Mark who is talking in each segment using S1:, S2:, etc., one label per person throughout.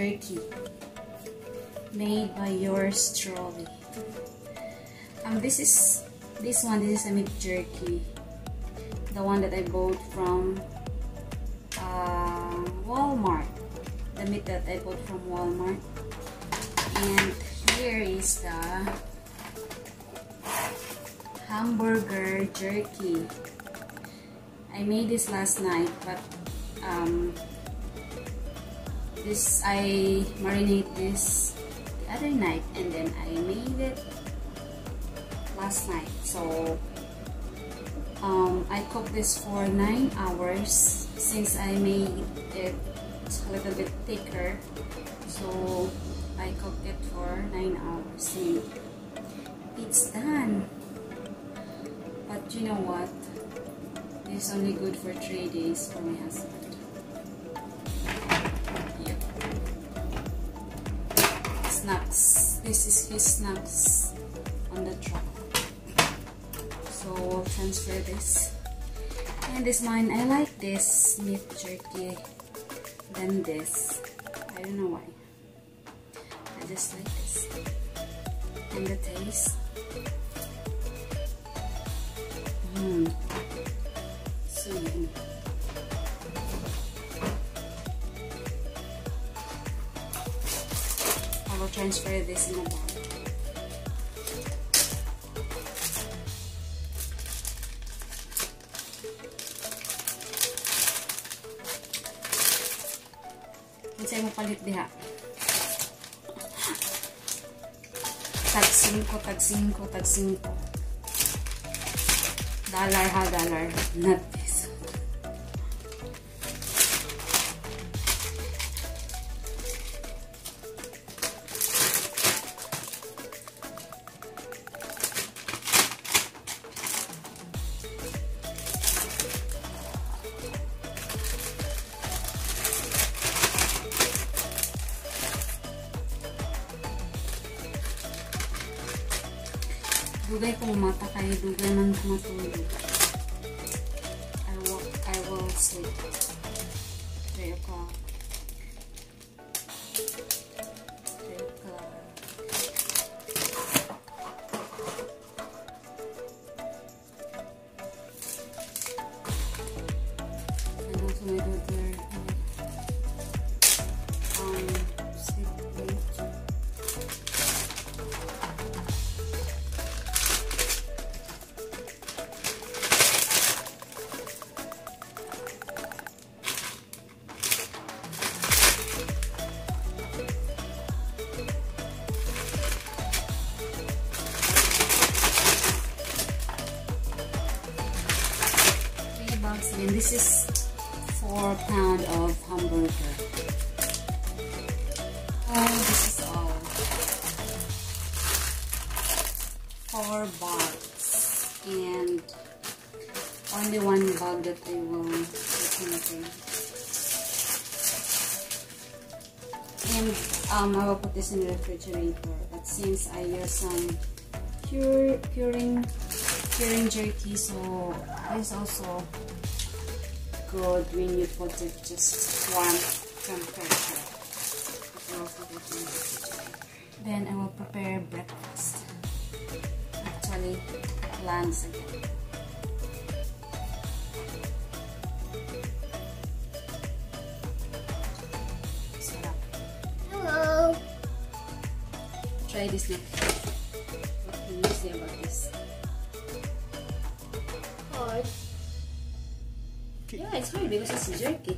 S1: turkey made by yours truly. Um, this is this one. This is a meat jerky, the one that I bought from uh, Walmart. The meat that I bought from Walmart. And here is the hamburger jerky. I made this last night, but um, this I marinate this the other night, and then I made it last night. So um, I cooked this for nine hours since I made it a little bit thicker. So I cooked it for nine hours and it's done. But you know what? It's only good for three days for my husband. Snacks. This is his snacks on the truck. So we'll transfer this. And this mine, I like this meat jerky than this. I don't know why. I just like this. And the taste. Mmm. So yummy. Transfer this in a bag. Kinsay mo palit diha. Tag 5, tag 5, tag 5. Dollar ha, dollar. Not Dugay kong mata kay dugay man ko matulog. I will, I will sleep. 3 o'clock. This is four pound of hamburger. Oh, this is all. Four bucks and only one bag that I will. And um, I will put this in the refrigerator. But since I use some pure curing curing jerky, so it's also good when you put it just one temperature. You can also put it in the refrigerator. Then I will prepare breakfast. Actually, lunch again. Sarap.
S2: Hello.
S1: Try this now. What can you say about this? Yeah, it's hard because it's jerky.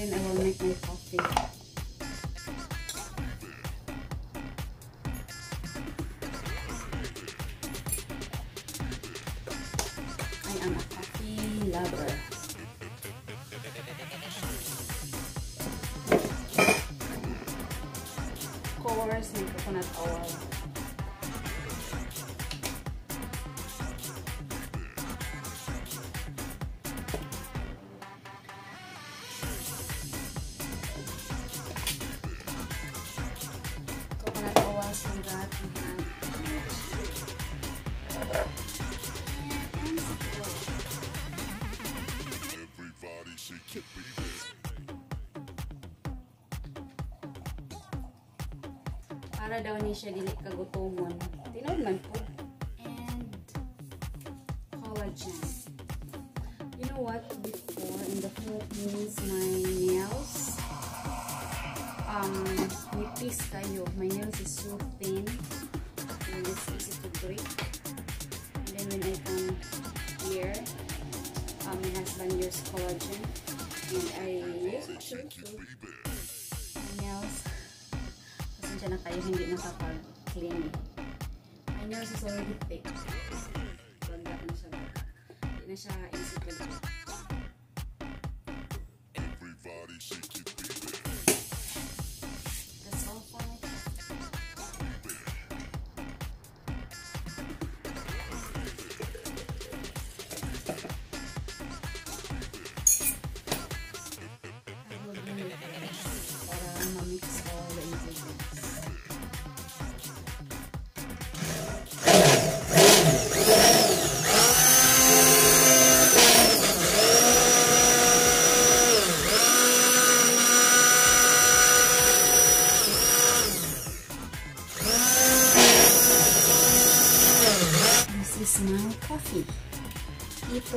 S1: Then I will make my coffee. course, coconut oil. Para daw ni siya dili kagutomon. Tinuod man po. And collagen. You know what? Before in the Philippines, my nails um nipis kayo. My nails is so thin and it's easy to break. And then when I come here, um, my husband used collagen and I use it pasensya na kayo hindi nakapag-clean eh. my nails is already thick ganda na siya. Hindi na siya easy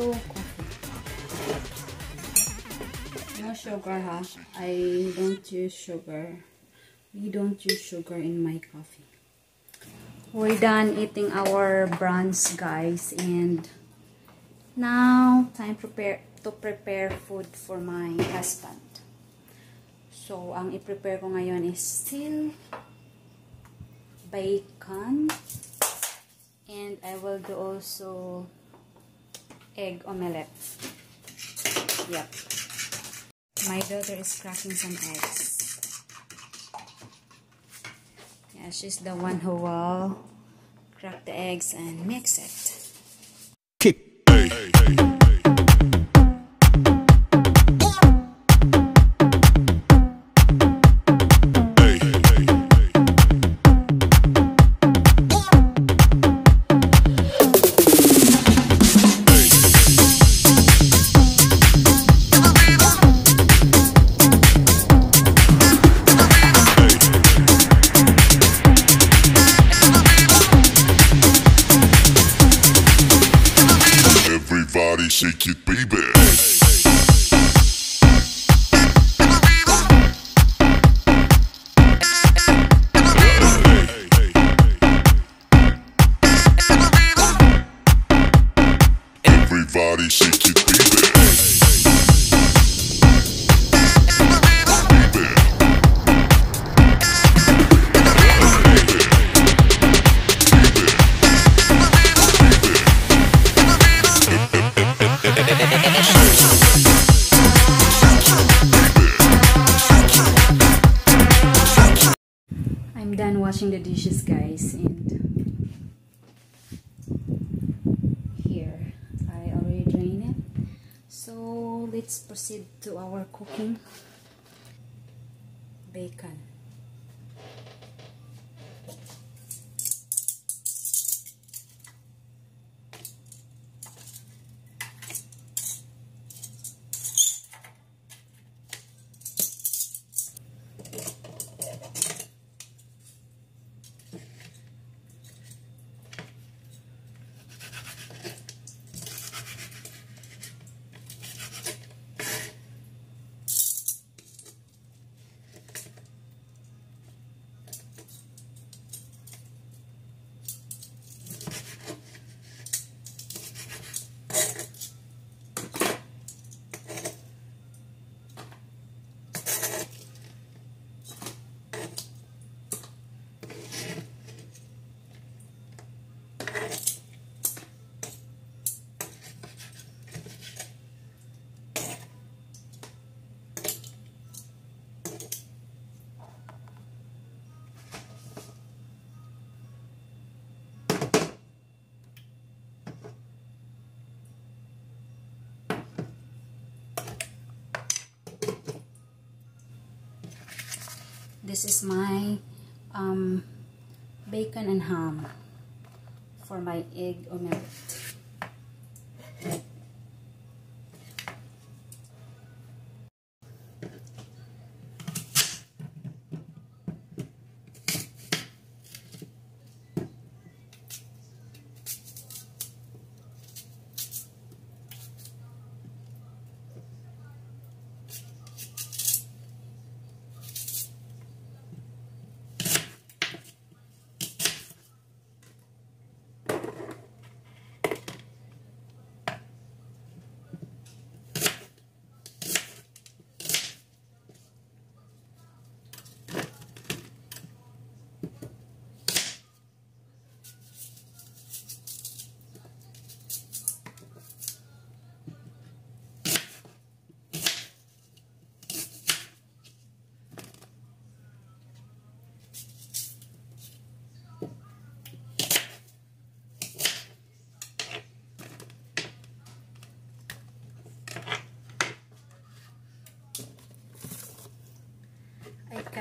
S1: Keto coffee. No sugar, huh? I don't use sugar. We don't use sugar in my coffee. We're done eating our brunch, guys, and now time prepare to prepare food for my husband. So, ang i-prepare ko ngayon is still bacon and I will do also egg omelette. Yep. My daughter is cracking some eggs. Yeah, she's the one who will crack the eggs and mix it.
S3: Hey, hey, hey, shake it,
S1: guys, and here I already drained it. So let's proceed to our cooking. Bacon. This is my um, bacon and ham for my egg omelette.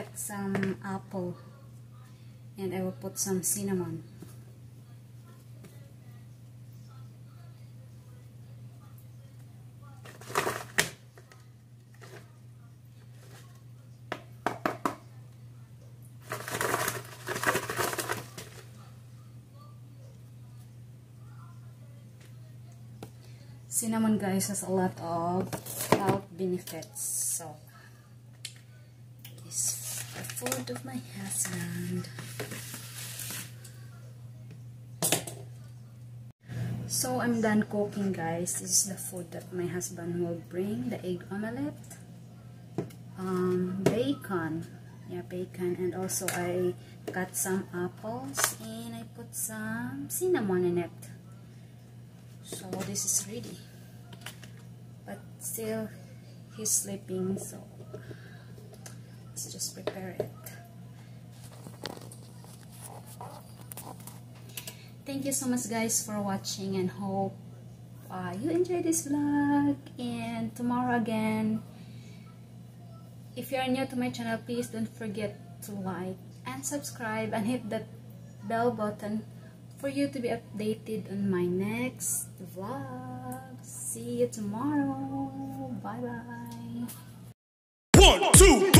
S1: Cut some apple and I will put some cinnamon. Cinnamon guys has a lot of health benefits so the food of my husband. So I'm done cooking guys. This is the food that my husband will bring. The egg omelette. Um, bacon. Yeah, bacon. And also I cut some apples and I put some cinnamon in it. So this is ready. But still he's sleeping so let's just prepare it. Thank you so much guys for watching and hope uh, you enjoy this vlog and tomorrow again. If you are new to my channel please don't forget to like and subscribe and hit that bell button for you to be updated on my next vlog. See you tomorrow. Bye bye
S3: One, two,